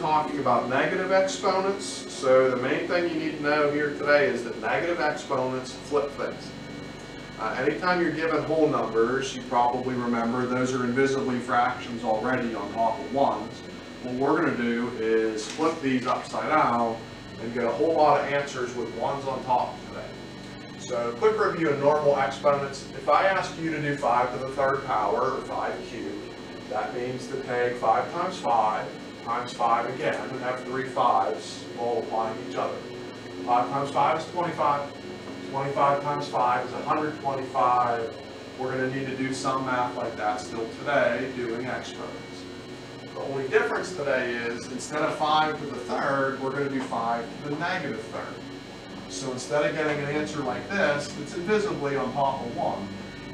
talking about negative exponents, so the main thing you need to know here today is that negative exponents flip things. Uh, anytime you're given whole numbers, you probably remember those are invisibly fractions already on top of ones. What we're going to do is flip these upside down and get a whole lot of answers with ones on top today. So quick review of normal exponents. If I ask you to do 5 to the third power, or 5 cubed, that means to take 5 times 5 times 5 again and have three fives multiplying each other. 5 times 5 is 25. 25 times 5 is 125. We're going to need to do some math like that still today, doing exponents. The only difference today is instead of 5 to the third, we're going to do 5 to the negative third. So instead of getting an answer like this, that's invisibly on top of 1,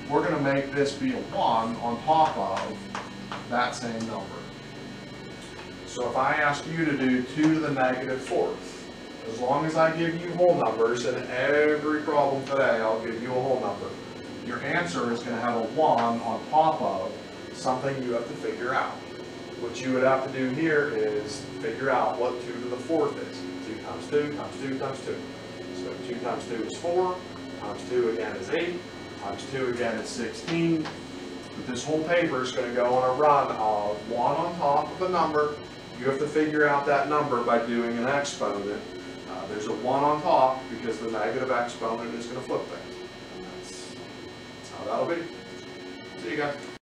we're going to make this be a 1 on top of that same number. So if I ask you to do 2 to the negative fourth, as long as I give you whole numbers, in every problem today, I'll give you a whole number, your answer is going to have a 1 on top of something you have to figure out. What you would have to do here is figure out what 2 to the fourth is. 2 times 2 times 2 times 2. So 2 times 2 is 4, times 2 again is 8, times 2 again is 16. But this whole paper is going to go on a run of 1 on top of a number. You have to figure out that number by doing an exponent. Uh, there's a 1 on top because the negative exponent is going to flip things. And that's, that's how that'll be. See you guys.